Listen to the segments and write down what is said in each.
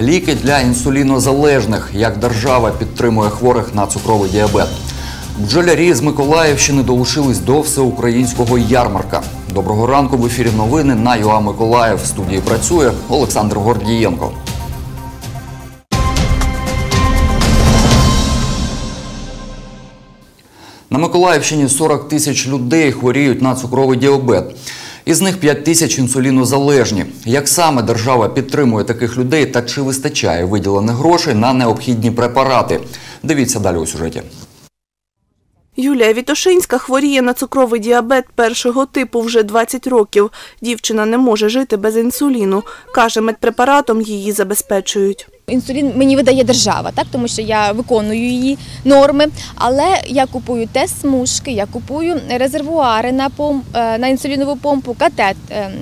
Ліки для інсулінозалежних, як держава підтримує хворих на цукровий діабет. Бджолярі з Миколаївщини долучились до всеукраїнського ярмарка. Доброго ранку в ефірі новини на ЮА Миколаїв. В студії працює Олександр Гордієнко. На Миколаївщині 40 тисяч людей хворіють на цукровий діабет. Із них 5 тисяч інсулінозалежні. Як саме держава підтримує таких людей та чи вистачає виділених грошей на необхідні препарати? Дивіться далі у сюжеті. Юлія Вітошинська хворіє на цукровий діабет першого типу вже 20 років. Дівчина не може жити без інсуліну. Каже, медпрепаратом її забезпечують. Інсулін мені видає держава, так тому що я виконую її норми. Але я купую тест смужки, я купую резервуари на помп, е, на інсулінову помпу, катет. ем,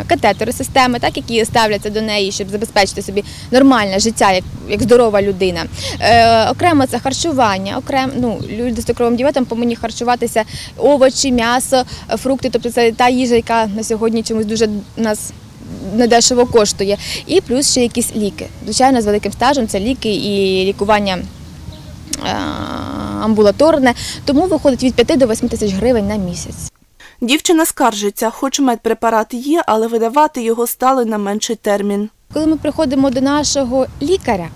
е, Катетери, системи, так які ставляться до неї, щоб забезпечити собі нормальне життя, як, як здорова людина. Е, окремо це харчування, окремо ну люди з цукровим діабетом повинні харчуватися овочі, м'ясо, е, фрукти. Тобто це та їжа, яка на сьогодні чомусь дуже нас недешево коштує. І плюс ще якісь ліки. Звичайно, з великим стажем це ліки і лікування е, амбулаторне. Тому виходить від 5 до 8 тисяч гривень на місяць. Дівчина скаржиться, хоч медпрепарат є, але видавати його стали на менший термін. Коли ми приходимо до нашого лікаря,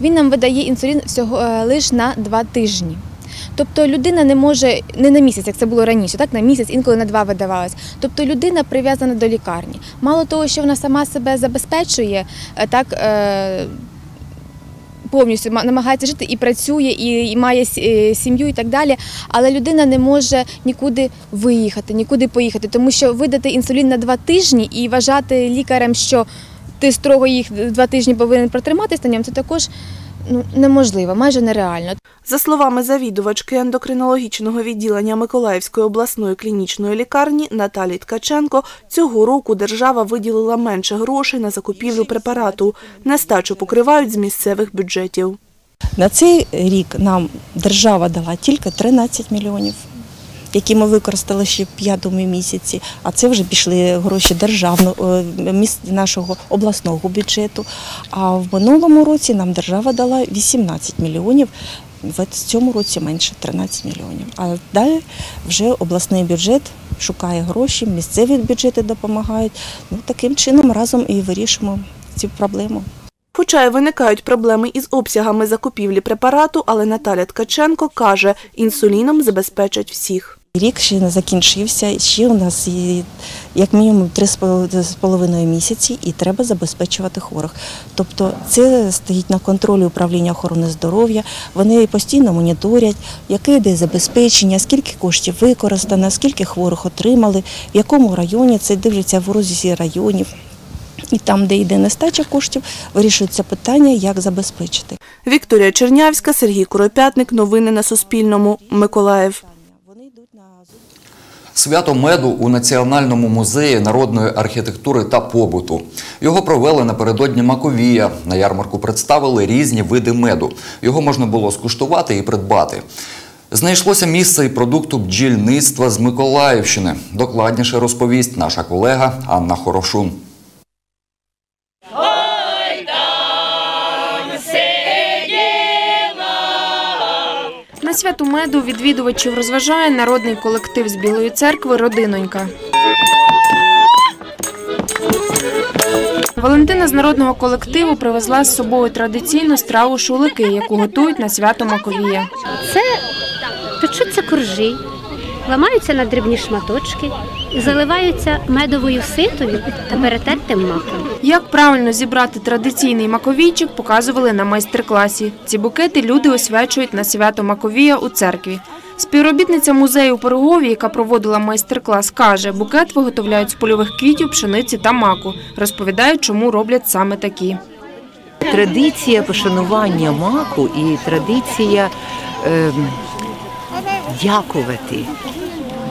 він нам видає інсулін всього е, лише на 2 тижні. Тобто людина не може не на місяць, як це було раніше, так на місяць, інколи на два видавалось. Тобто людина прив'язана до лікарні. Мало того, що вона сама себе забезпечує, е, так е, повністю намагається жити і працює, і, має е, сім'ю і так далі. Але людина не може нікуди виїхати, нікуди поїхати, тому що видати інсулін на два тижні і вважати лікарем, що ти строго їх два тижні повинен протриматися на ньому, це також ну, неможливо, майже нереально. За словами завідувачки ендокринологічного відділення Миколаївської обласної клінічної лікарні Наталі Ткаченко, цього року держава виділила менше грошей на закупівлю препарату. Нестачу покривають з місцевих бюджетів. На цей рік нам держава дала тільки 13 мільйонів, які ми використали ще в п'ятому місяці, а це вже пішли гроші державного е, нашого обласного бюджету. А в минулому році нам держава дала 18 мільйонів. В цьому році менше 13 мільйонів. А далі вже обласний бюджет шукає гроші, місцеві бюджети допомагають. Ну, таким чином разом і вирішимо цю проблему. Хоча й виникають проблеми із обсягами закупівлі препарату, але Наталя Ткаченко каже, інсуліном забезпечать всіх. Рік ще не закінчився, ще у нас є як мінімум три з полов- з половиною місяці і треба забезпечувати хворих. Тобто це стоїть на контролі управління охорони здоров'я. Вони постійно моніторять, яке йде забезпечення, скільки коштів використано, скільки хворих отримали, в якому районі це дивляться в розрізі районів. І там, де йде нестача коштів, вирішується питання, як забезпечити. Вікторія Чернявська, Сергій Куропятник. Новини на Суспільному. Миколаїв. Свято меду у Національному музеї народної архітектури та побуту. Його провели напередодні Маковія. На ярмарку представили різні види меду. Його можна було скуштувати і придбати. Знайшлося місце і продукту бджільництва з Миколаївщини. Докладніше розповість наша колега Анна Хорошун. На святу меду відвідувачів розважає народний колектив з Білої церкви Родинонька. Валентина з народного колективу привезла з собою традиційну страву шулики, яку готують на свято Маковія. Це печуться коржі, ламаються на дрібні шматочки, заливаються медовою ситою та перетертим маком. Як правильно зібрати традиційний маковійчик, показували на майстер-класі. Ці букети люди освячують на свято Маковія у церкві. Співробітниця музею Пирогові, яка проводила майстер-клас, каже, букет виготовляють з польових квітів, пшениці та маку. Розповідають, чому роблять саме такі. Традиція пошанування маку і традиція ем, дякувати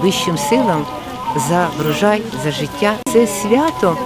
вищим силам за врожай, за життя. Це свято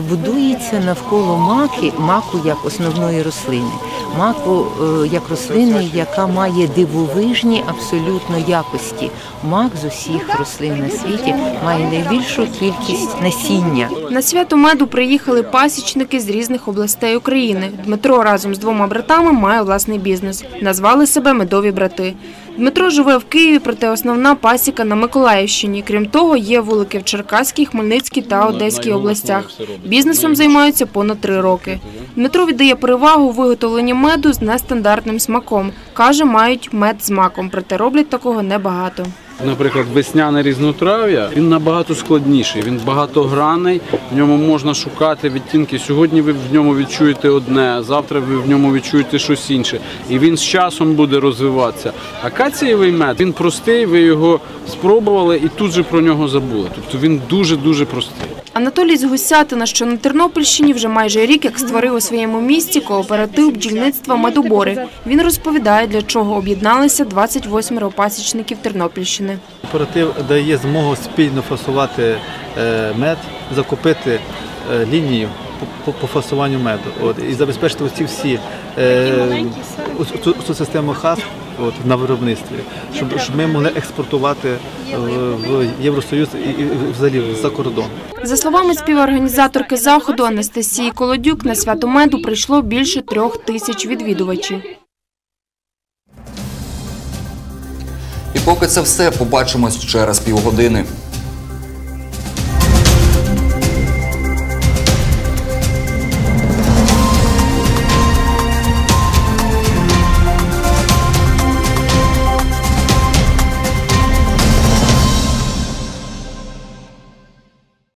будується навколо маки, маку як основної рослини. Маку е, як рослини, яка має дивовижні абсолютно якості. Мак з усіх рослин на світі має найбільшу кількість насіння. На свято меду приїхали пасічники з різних областей України. Дмитро разом з двома братами має власний бізнес. Назвали себе медові брати. Дмитро живе в Києві, проте основна пасіка на Миколаївщині. Крім того, є вулики в Черкаській, Хмельницькій та Одеській областях. Бізнесом займаються понад три роки. Дмитро віддає перевагу виготовленню меду з нестандартним смаком. Каже, мають мед з маком, проте роблять такого небагато. Наприклад, весняне різнотрав'я він набагато складніший, він багатогранний, в ньому можна шукати відтінки. Сьогодні ви в ньому відчуєте одне, завтра ви в ньому відчуєте щось інше. І він з часом буде розвиватися. Акацієвий мед він простий, ви його спробували і тут же про нього забули. Тобто він дуже-дуже простий. Анатолій з Гусятина, що на Тернопільщині, вже майже рік як створив у своєму місті кооператив бджільництва «Медобори». Він розповідає, для чого об'єдналися 28 пасічників Тернопільщини. Кооператив дає змогу спільно фасувати е, мед, закупити е, лінію по фасуванню меду. От, і забезпечити оці всі е, цю, цю систему хас от, на виробництві, щоб, щоб ми могли експортувати е, в Євросоюз і, і взагалі за кордон. За словами співорганізаторки заходу Анастасії Колодюк, на свято меду прийшло більше трьох тисяч відвідувачів. І поки це все, побачимось через півгодини.